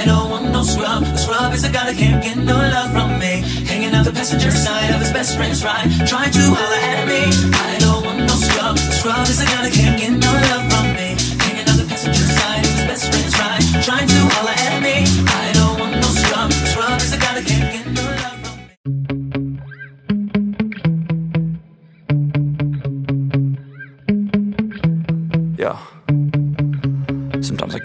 I don't want no scrub. The scrub is a guy that can't get no love from me. Hanging out the passenger side of his best friend's ride, trying to holler at me. I don't want no scrub. The scrub is a guy that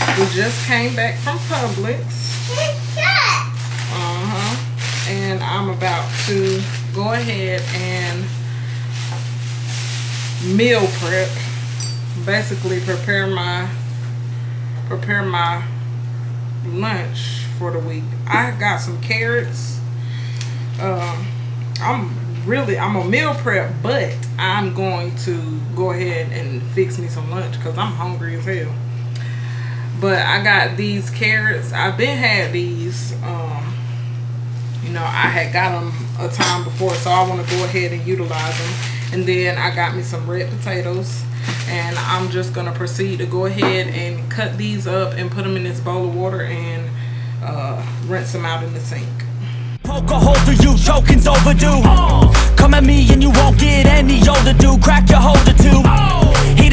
We just came back from Publix. Uh-huh. And I'm about to go ahead and meal prep. Basically prepare my prepare my lunch for the week. I got some carrots. Um I'm really I'm a meal prep, but I'm going to go ahead and fix me some lunch because I'm hungry as hell. But I got these carrots. I've been had these. Um, you know, I had got them a time before, so I want to go ahead and utilize them. And then I got me some red potatoes. And I'm just going to proceed to go ahead and cut these up and put them in this bowl of water and uh, rinse them out in the sink. Poke a hole through you, choking's overdue. Come at me and you won't get any older, dude. Crack your holder too.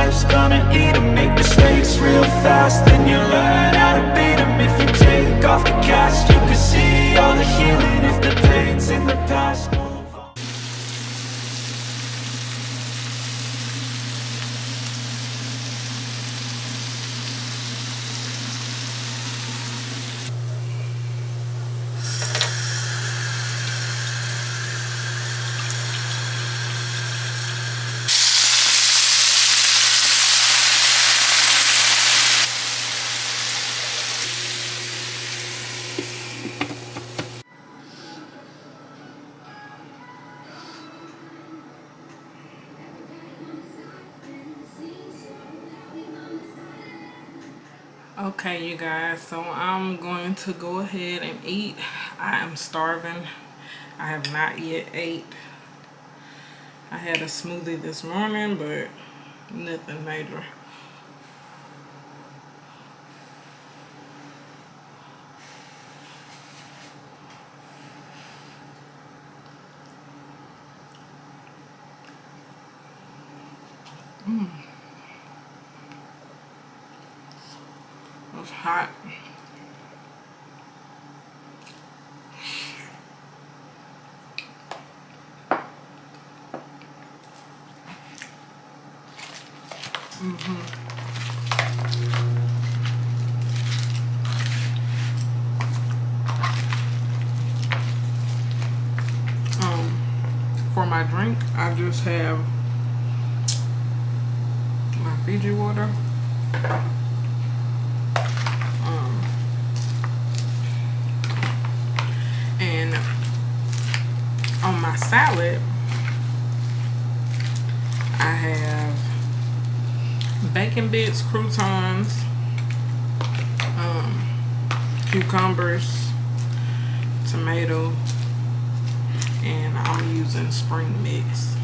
life's gonna eat 'em. Make mistakes real fast, then you learn how to Okay, you guys, so I'm going to go ahead and eat. I am starving. I have not yet ate. I had a smoothie this morning, but Nothing major. Mm. It's hot. Um, for my drink, I just have my Fiji water. Um, and on my salad, I have bacon bits, croutons, um, cucumbers, tomato, and I'm using spring mix.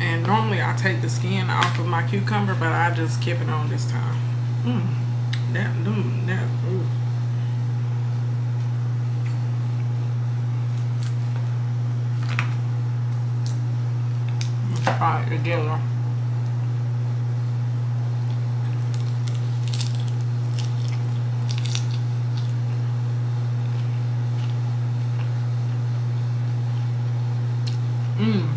And normally I take the skin off of my cucumber, but I just kept it on this time. Mm, that, mm, that, try it together. Mmm.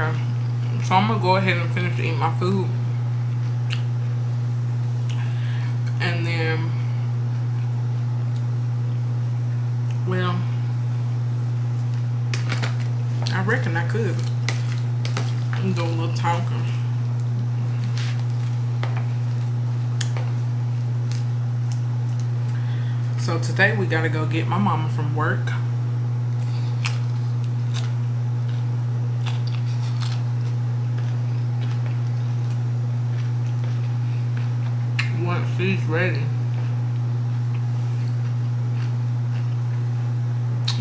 Okay. So I'm gonna go ahead and finish eating my food. And then well I reckon I could do a little talking. So today we gotta go get my mama from work. once she's ready.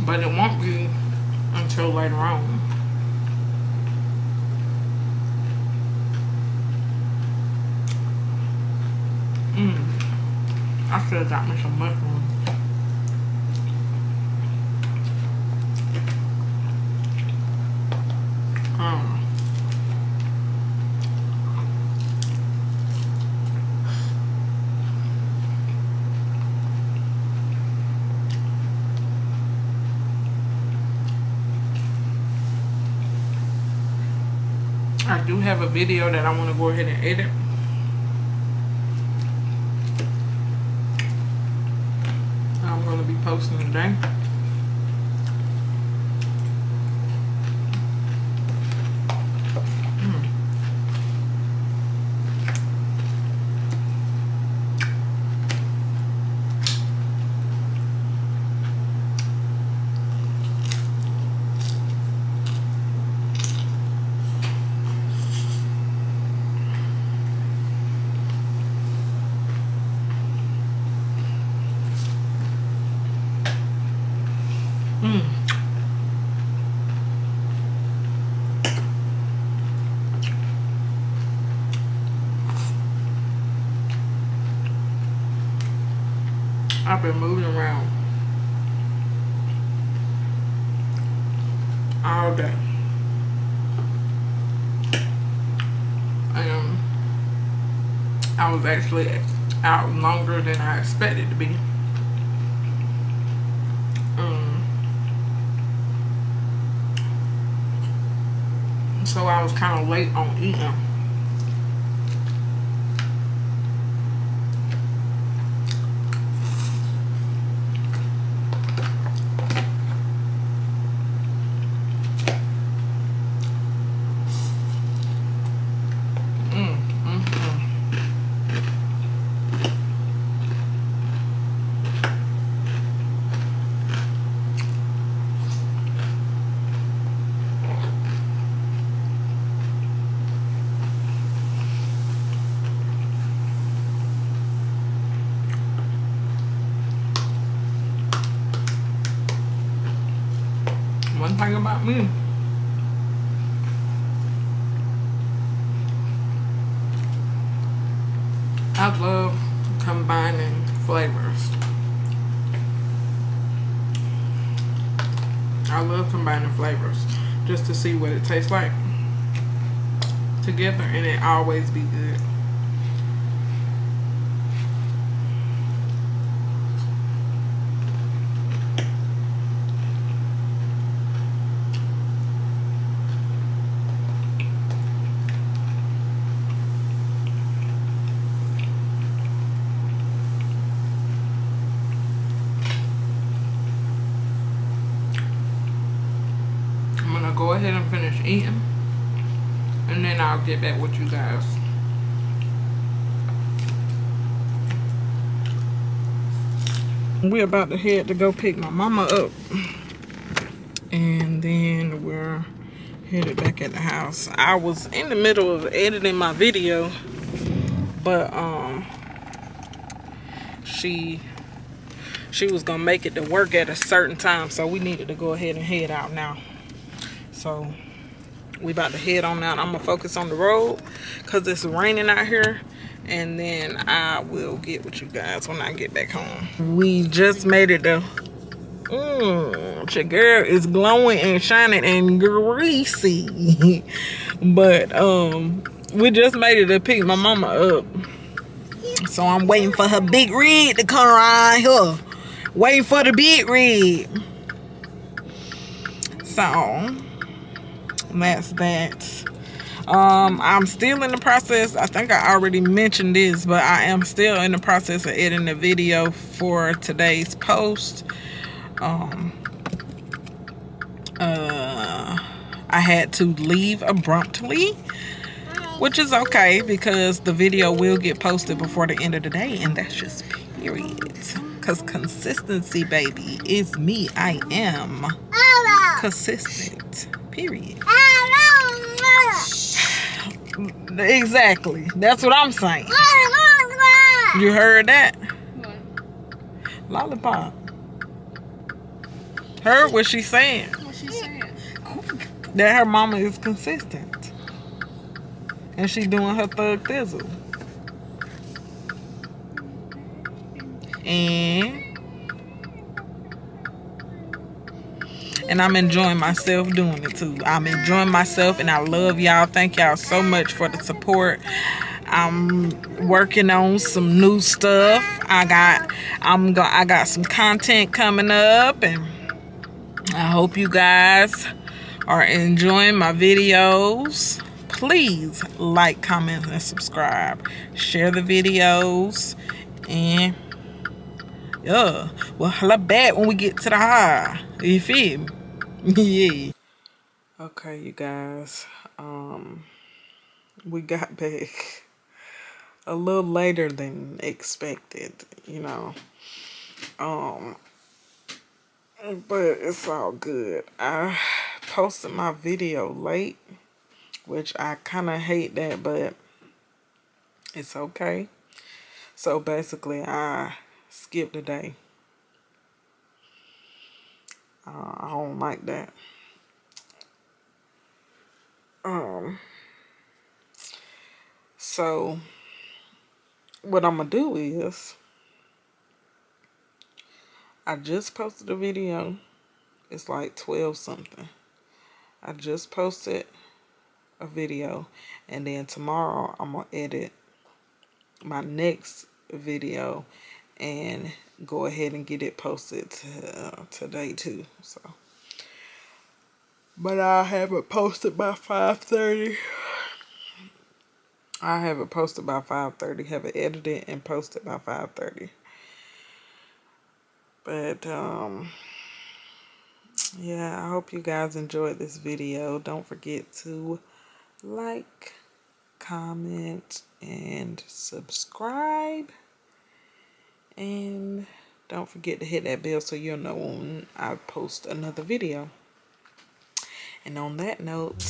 But it won't be until later on. Mmm. I should have got me some mushrooms. Um. I do have a video that I want to go ahead and edit. I'm going to be posting today. I've been moving around all day. And I was actually out longer than I expected to be. Um, So I was kind of late on eating. One thing about me. I love combining flavors. I love combining flavors just to see what it tastes like together and it always be good. I'm gonna go ahead and finish and then I'll get back with you guys. We're about to head to go pick my mama up. And then we're headed back at the house. I was in the middle of editing my video, but um she she was gonna make it to work at a certain time, so we needed to go ahead and head out now. So we about to head on out. I'm gonna focus on the road because it's raining out here. And then I will get with you guys when I get back home. We just made it though. Mmm, your girl is glowing and shining and greasy. but um we just made it to pick my mama up. So I'm waiting for her big red to come around here. Waiting for the big red. So that's that. Um, I'm still in the process. I think I already mentioned this, but I am still in the process of editing the video for today's post. Um, uh, I had to leave abruptly, which is okay because the video will get posted before the end of the day, and that's just period. Because consistency, baby, is me. I am consistent. Period. Exactly. That's what I'm saying. You heard that? Lollipop. Heard what she's saying. What she said? That her mama is consistent. And she doing her thug thizzle. And and I'm enjoying myself doing it too. I'm enjoying myself and I love y'all. Thank y'all so much for the support. I'm working on some new stuff. I got I'm go I got some content coming up and I hope you guys are enjoying my videos. Please like, comment, and subscribe. Share the videos and yeah, well, holla back when we get to the high. You feel me? yeah. Okay, you guys. Um, we got back a little later than expected. You know. Um, but it's all good. I posted my video late, which I kind of hate that, but it's okay. So basically, I skipped a day. Uh, I don't like that. Um. So, what I'm gonna do is, I just posted a video. It's like 12 something. I just posted a video, and then tomorrow I'm gonna edit my next video and go ahead and get it posted uh, today too. So But I have it posted by 5.30. I have it posted by 5.30. Have it edited and posted by 5.30. But, um... Yeah, I hope you guys enjoyed this video. Don't forget to like, comment, and subscribe. And don't forget to hit that bell so you'll know when I post another video. And on that note.